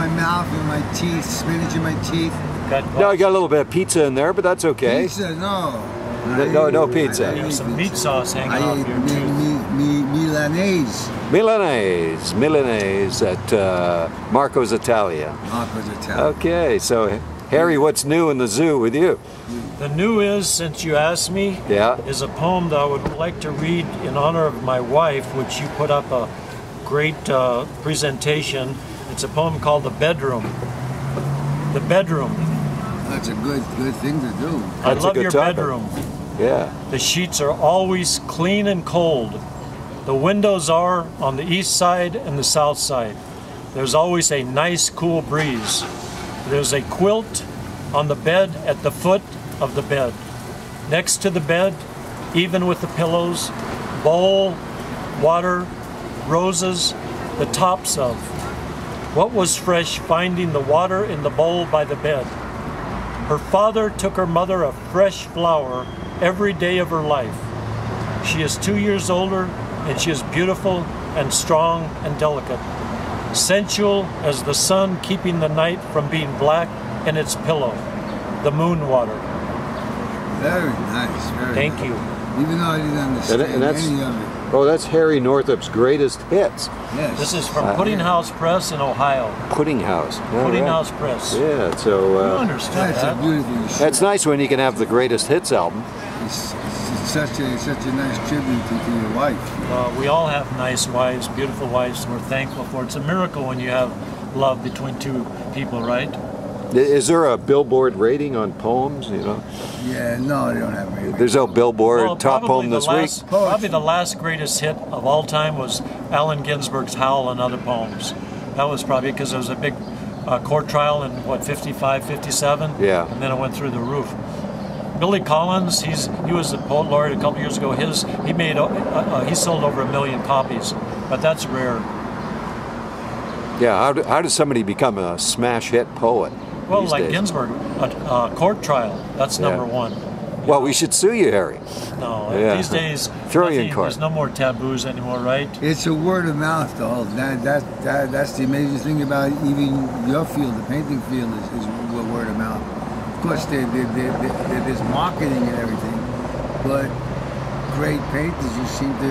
my mouth and my teeth, spinach in my teeth. No, I got a little bit of pizza in there, but that's okay. Pizza, no. No- no pizza. I There's some meat pizza. sauce hanging I off ate your mi, tooth. mi, mi, Milanese. Milanese, Milanese at uh, Marco's Italia. Marco's Italian. Okay, so Harry, what's new in the zoo with you? The new is, since you asked me, Yeah. is a poem that I would like to read in honor of my wife, which you put up a great uh, presentation. It's a poem called The Bedroom. The Bedroom. That's a good good thing to do. I That's a love good your topic. bedroom. Yeah. The sheets are always clean and cold. The windows are on the east side and the south side. There's always a nice cool breeze. There's a quilt on the bed at the foot of the bed. Next to the bed, even with the pillows, bowl, water, roses, the tops of. What was fresh finding the water in the bowl by the bed? Her father took her mother a fresh flower every day of her life. She is two years older and she is beautiful and strong and delicate, sensual as the sun keeping the night from being black in its pillow, the moon water. Very nice. Very Thank nice. you. Even though I didn't understand and that's- any of it. Oh, that's Harry Northup's greatest hits. Yes. This is from Pudding House Press in Ohio. Pudding House. All Pudding right. House Press. Yeah, so You uh, understood That's a that. beautiful. You should- that's nice when you can have the greatest hits album. It's, it's such a such a nice tribute to, to your wife. Uh, we all have nice wives, beautiful wives. We're thankful for. It's a miracle when you have love between two people, right? I- Is there a Billboard rating on poems? You know, Yeah, no, they don't have any. there's no Billboard Well, top poem this last, week. Probably the last greatest hit of all time was Allen Ginsberg's Howl and Other Poems. That was probably because there was a big uh, court trial in, what, 55, 57? Yeah. And then it went through the roof. Billy Collins, he's he was a poet laureate a couple years ago. His he made uh, uh, he sold over a million copies, but that's rare. Yeah, how, do, how does somebody become a smash hit poet? Well, these like days? Ginsberg, a, a court trial, that's Yeah. number one. Well, we should sue you, Harry. No, uh, Yeah. these days Throw you in court. There's no more taboos anymore, right? It's a word of mouth, though. That, that, that, that's the amazing thing about even your field, the painting field, is, is word of mouth. Of course, there, there, there, there, there's marketing and everything, but great painters, you seem to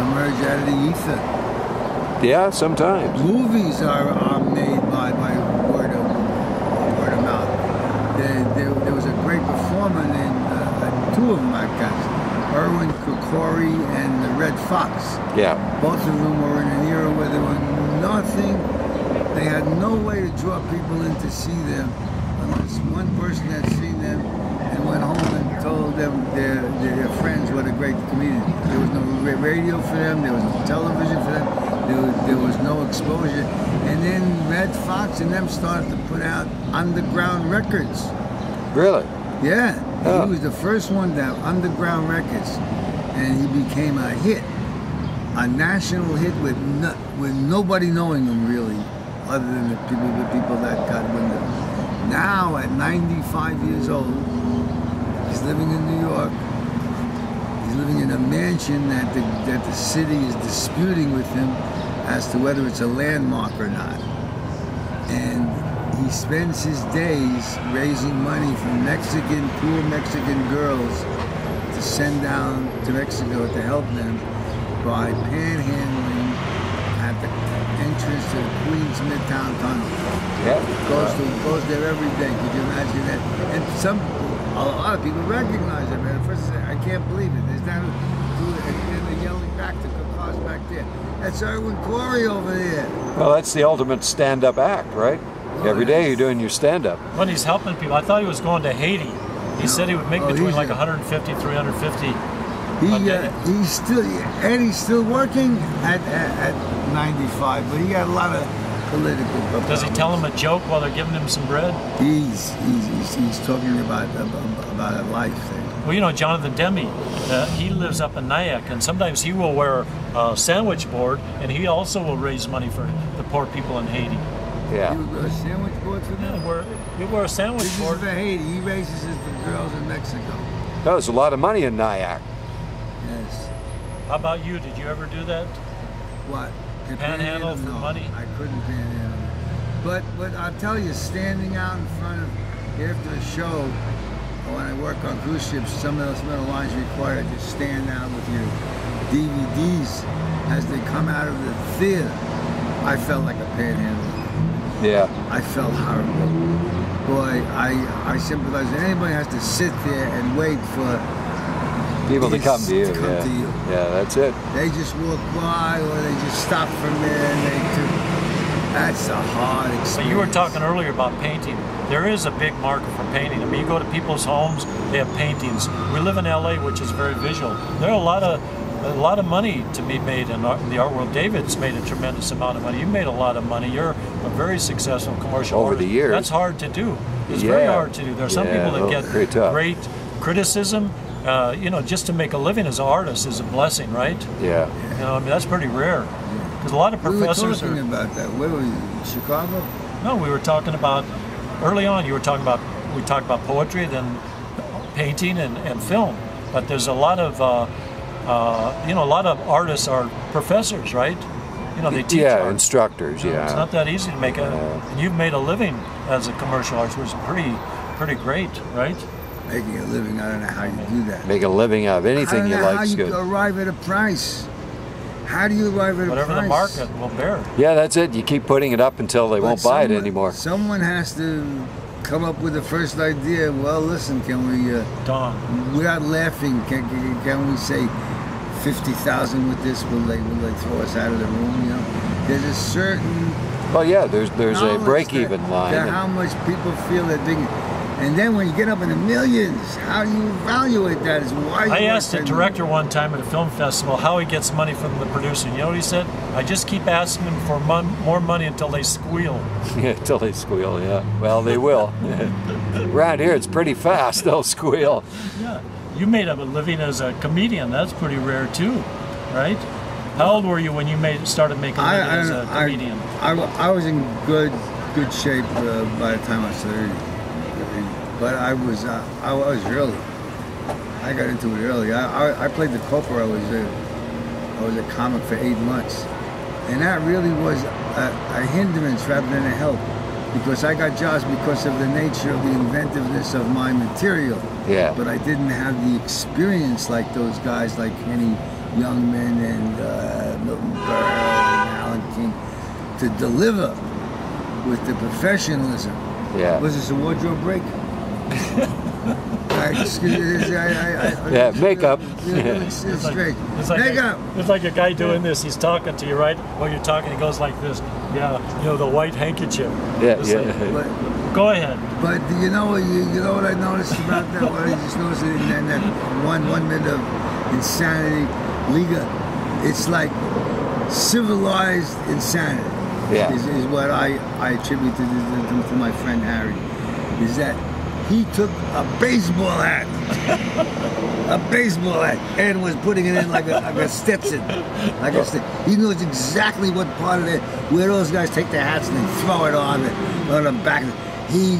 emerge out of the ether. Yeah, sometimes. Movies are, are made by, by word of word of mouth. There, there, there was a great performer named uh, uh, two of them I've got, Irwin Corey and the Redd Foxx. Yeah. Both of them were in an era where there were nothing. They had no way to draw people in to see them unless one person had seen them and went home and told them their, their, their friends what a great comedian. There was no ra- radio for them. There was no television for them. There was, there was no exposure. And then Redd Foxx and them started to put out underground records. Really? Yeah, Oh. he was the first one to have underground records, and he became a hit, a national hit with no, with nobody knowing him really, other than the people the people that got wind of him. Now at 95 years old, he's living in New York. He's living in a mansion that the that the city is disputing with him as to whether it's a landmark or not and he spends his days raising money from Mexican, poor Mexican girls to send down to Mexico to help them by panhandling at the entrance to the Queens Midtown Tunnel. Yeah. Goes to goes there every day. Could you imagine that? And some, a lot of people recognize. And at first, I can't believe it. There's that, and they're yelling back to the cars back there. That's Irwin Corey over there. Well, that's the ultimate stand-up act, right? Every day you're doing your stand-up. When he's helping people, I thought he was going to Haiti. He said he would make Oh, between like 150, 350. He uh, he's still and he's still working at, at, at 95, but he got a lot of political. Does he tell him a joke while they're giving him some bread? He's he's, he's, he's talking about about, about a life thing. Well, you know, Jonathan Demme, uh, he lives up in Nyack, and sometimes he will wear a sandwich board, and he also will raise money for the poor people in Haiti. Yeah. You a sandwich board for Yeah, them? wear, he wear a sandwich This is board. for Haiti. He raises it for girls in Mexico. That was a lot of money in Nyack. Yes. How about you? Did you ever do that? What? To Panhandle for no, money? I couldn't panhandle. But but I'll tell you, standing out in front of after a show, when I work on cruise ships, some of those, some of the lines require to stand out with your DVDs as they come out of the theater. I felt like a panhandler. Yeah. I felt horrible. Boy, I I sympathize. And anybody has to sit there and wait for People to come to you. to come yeah. to you. Yeah, that's it. they just walk by or they just stop from there and they do. That's a hard experience. So you were talking earlier about painting. There is a big market for painting. I mean, you go to people's homes, they have paintings. We live in LA, which is very visual. There are a lot of a lot of money to be made in, art, in the art world. David's made a tremendous amount of money. You made a lot of money. You're a very successful commercial Over artist. the years. That's hard to do. It's very hard to do. There are some Yeah, people that get very great criticism. Uh, you know, just to make a living as an artist is a blessing, right? Yeah. You know, I mean, that's pretty rare. Because a lot of professors. we were professors talking are. about that. Where were you? Chicago? No, we were talking about early on. You were talking about we talked about poetry, then painting and, and film. But there's a lot of uh, uh, you know a lot of artists are professors, right? You know they teach Yeah, art. instructors. It's Yeah. It's not that easy to make a. And you've made a living as a commercial artist, which is pretty pretty great, right? Making a living. I don't know how you do that. Make a living out of I anything don't you know how like's you good. arrive at a price. How do you arrive at a Whatever price? the market will bear. Yeah, that's it. You keep putting it up until they But won't buy it anymore. Someone has to come up with the first idea. Well, listen, can we, uh, Don. without laughing, can, can, can we say 50,000 with this? Will they, will they throw us out of the room? You know, there's a certain Well, yeah. There's there's a break-even that- line. that and- how much people feel that they. And then when you get up in the millions, how do you evaluate that? Is why I asked a director one time at a film festival how he gets money from the producer. You know what he said? I just keep asking him for mon- more money until they squeal. Yeah, till they squeal. Yeah. Well, they will. right here, it's pretty fast. They'll squeal. Yeah. You made up a living as a comedian. That's pretty rare too, right? How old were you when you made started making a I, living I, as a know, I, comedian? I, I was in good good shape uh, by the time I was 30. But I was uh, I was early. I got into it early. I, I, played the Cooper. I was a, I was a comic for eight months, and that really was a, a hindrance rather than a help, because I got jobs because of the nature of the inventiveness of my material. Yeah. But I didn't have the experience like those guys, like Henny Youngman and uh, Milton Berle and Alan King, to deliver with the professionalism. Yeah. Was this a wardrobe break? I, excuse me, I, I, I, Yeah, makeup. Yeah, it's, it's straight. It's like, makeup. A, it's like a guy doing this. He's talking to you, right? While you're talking, he goes like this. Yeah, you know, the white handkerchief. Yeah, It's yeah. like- But, go ahead. but you know, you, you know what I noticed about that? What I just noticed in that, that one one minute of insanity, Liga, it's like civilized insanity. Yeah. Is, is what I, I attribute to, to, to my friend Harry. Is that he took a baseball hat, a baseball hat, and was putting it in like a, like a Stetson, like a Stetson. He knows exactly what part of it, where those guys take their hats and they throw it on it, on the back. He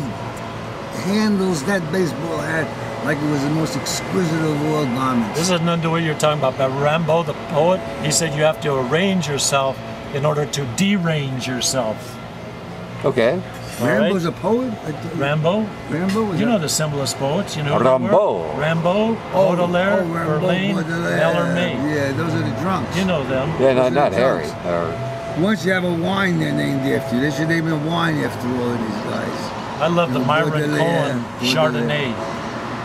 handles that baseball hat like it was the most exquisite of all garments. This is another way you're talking about. But Rimbaud, the poet, he said you have to arrange yourself in order to derange yourself. Okay. All right? Rimbaud's a poet. Rimbaud, Rimbaud you a- know the symbolist poets. You know Rimbaud. Rimbaud, oh, Baudelaire, oh, Rimbaud, Verlaine, Baudelaire. Bellarmine. Yeah, those are the drunks. You know them. Yeah, Those not, are not the Harry. Or, uh, Once you have a wine, they're named after you. They should name a wine after all of these guys. I love the Myron Baudelaire, Cohen Baudelaire. Chardonnay.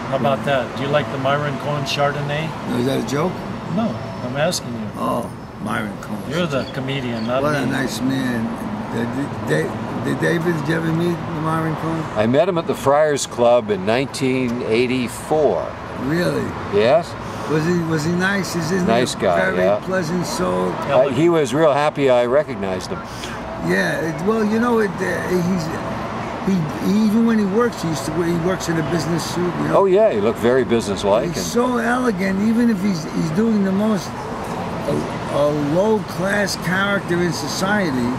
How about that? Do you like the Myron Cohen Chardonnay? No, is that a joke? No, I'm asking you. Oh, Myron Cohen. You're the comedian, not What me. a nice man. Did, did, did David, did you ever meet Myron Cohen? I met him at the Friars Club in 1984. Really? Yes? Was he was he nice? Is he Nice a guy, Very yeah. pleasant soul. Uh, he was real happy I recognized him. Yeah. It, well, you know, it, uh, he's he, he even when he works, he used to he works in a business suit. You know. Oh, yeah, he looked very businesslike. He's And, so elegant, even if he's he's doing the most a, a low class character in society,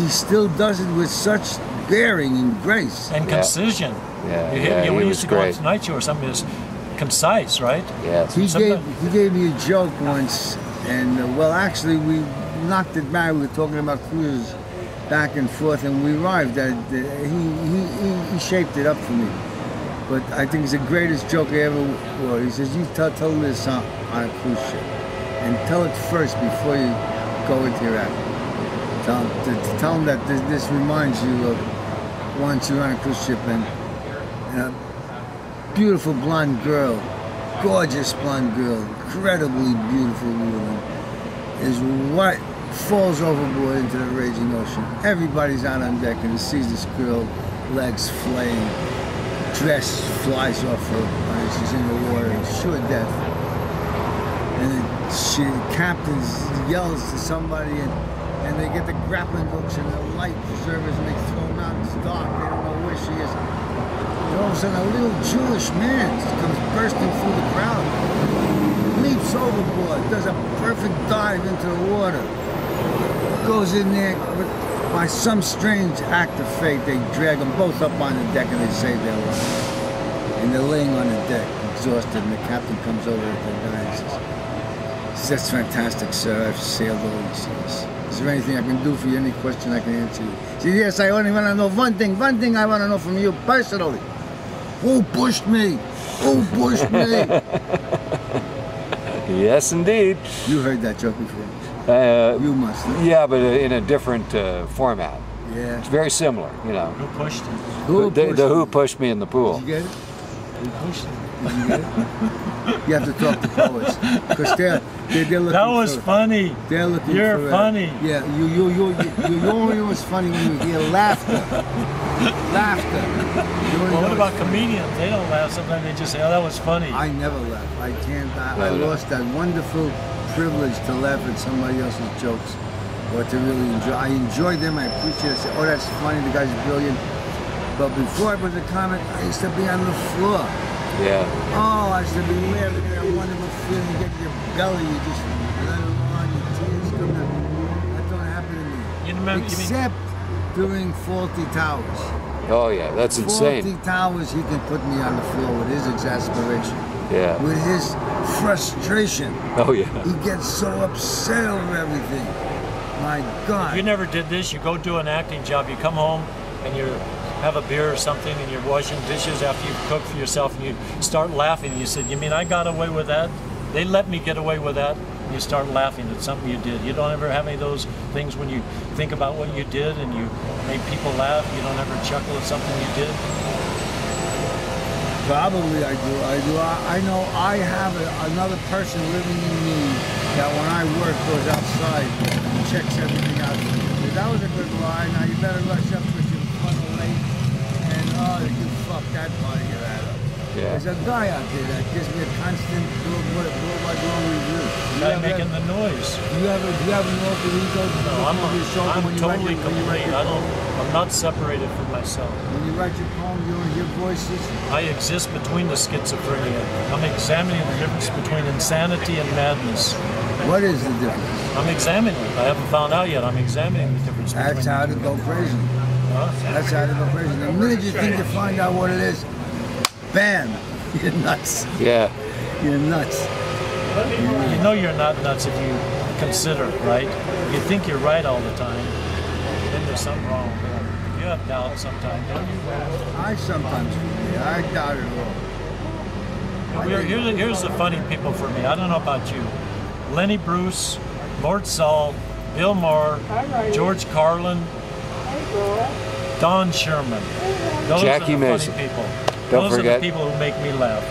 he still does it with such bearing and grace. and Yeah. concision. Yeah, you, yeah, you, he we was used to go on great. Tonight Show or something that's concise, right? yes. He Sometimes- gave he gave me a joke once, and uh, well, actually, we knocked it back. We were talking about cruises, back and forth, and we arrived. At, he, he, he, he shaped it up for me. But I think it's the greatest joke I ever wrote. He says, you tell, tell this on, on a cruise ship. And tell it first before you go into your act. Tell, to, tell them that this, reminds you of once you're on a cruise ship and, and a beautiful blonde girl, gorgeous blonde girl, incredibly beautiful woman, is right, falls overboard into the raging ocean. Everybody's out on deck and sees this girl, legs flaying, dress flies off her, and she's in the water, sure death. And she, the captain yells to somebody, and, and they get the grappling hooks and the life preservers, and they throw dark, they don't know where she is. And all of a sudden, a little Jewish man comes bursting through the crowd, leaps overboard, does a perfect dive into the water, goes in there, by some strange act of fate, they drag them both up on the deck and they save their lives. And they're laying on the deck, exhausted, and the captain comes over to the guy and says, That's fantastic, sir. I've sailed all these seas. Is there anything I can do for you? Any question I can answer you? He said, Yes, I only want to know one thing. One thing I want to know from you personally. Who pushed me? Who pushed me? Yes, indeed. you heard that joke before. Uh, You must. have. yeah, but in a different uh, format. Yeah. It's very similar, you know. Who pushed him? Who the, pushed the me? who pushed me in the pool. Did you get it? Who pushed him? Did you get it? You have to talk to poets because they're, they're they're looking That was for, funny. They're looking You're for, uh, funny. yeah, you you you you, you only know what's funny when you hear laughter. laughter. Well, what about it's- comedians? They don't laugh. Sometimes they just say, "Oh, that was funny." I never laugh. I can't. I, I No, no. lost that wonderful privilege to laugh at somebody else's jokes or to really enjoy. I enjoy them. I appreciate it. I say, oh, that's funny. The guy's brilliant. But before I was a comic, I used to be on the floor. Yeah. Oh, I used to be laughing at that wonderful feeling. You get your belly, you just let it on, your tears come down. That don't happen to me. You remember? You mean, Except during Fawlty Towers. Oh, yeah. That's insane. Fawlty Towers, he can put me on the floor with his exasperation, Yeah. with his frustration. Oh, yeah. He gets so upset over everything. My God. If you never did this. You go do an acting job. You come home and you have a beer or something, and you're washing dishes after you cook for yourself, and you start laughing. You said, "You mean I got away with that? They let me get away with that." You start laughing at something you did. You don't ever have any of those things when you think about what you did and you made people laugh. You don't ever chuckle at something you did. Probably I do. I do. I, I know I have a, another person living in me that when I work goes outside and checks everything out. That was a good line. Now you better rush up because you're fucking late. And oh, you fuck that body get out of. Yeah. There's a guy out there that gives me a constant blow, blow, blow by blow review. You Guy ever- making the noise. Do you have a, do you have an alter ego? No, I'm, over your shoulder I'm when you write totally your- when you write complete. your I don't. I'm not separated from myself. When you write your poem, you don't hear voices. I exist between the schizophrenia. I'm examining the difference between insanity and madness. What is the difference? I'm examining it. I haven't found out yet. I'm examining the difference between That's how to go crazy. Huh? That's how to go crazy. The minute you think you find out what it is, bam, you're nuts. Yeah. You're nuts. You know you're not nuts if you consider, right? You think you're right all the time, then there's something wrong. You have doubt sometimes, don't you? I sometimes forget. I doubt it all. Here- Here's, here's the funny people for me. I don't know about you. Lenny Bruce, Mort Sahl, Bill Maher, George Carlin, Don Sherman. Those Jackie are the Mason. funny people. Don't those forget- are the people who make me laugh.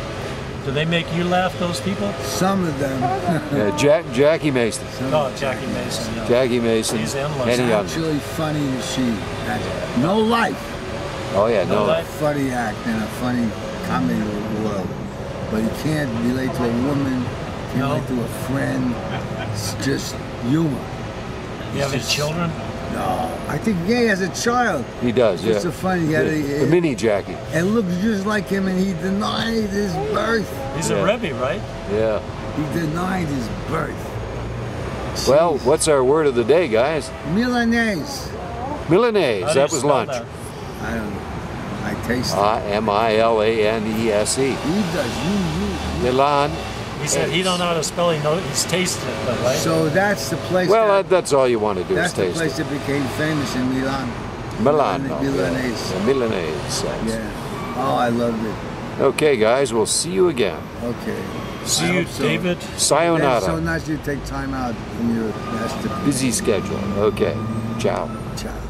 Do they make you laugh, those people? Some of them yeah Jack, Jackie Mason. No, oh, Jackie Mason. Yeah. Jackie Mason. He's endless. Henny Young. actually funny machine. Has no life. Oh, yeah. No No. life. Funny act in a funny comedy world. But he can't relate to a woman, can't No. relate to a friend. It's just humor. You have any children? No, I think yeah, has a child. He does, yeah. It's so funny. He had The, a, the mini Jackie. and looks just like him, and he denied his birth. He's Yeah. a Rebbe, right? Yeah. He denied his birth. Well, what's our word of the day, guys? Milanese? Milanese. How do you That was lunch. that? I don't know. I taste it. Uh, M I L A N E S E. he does. You, you, Milan He said he don't know how to spell. He know he's tasted it, though, right? So that's the place. Well, that, that, that's all you want to do is taste. that's is the place it. that became famous in Milan. Milano. Oh, Milanese. Yeah, Milanese. Yeah. Oh, I loved it. Okay, guys, we'll see you again. Okay. See I you, so. David. It's Sayonara. so nice you take time out from your master. Busy schedule. Okay. Ciao. Ciao.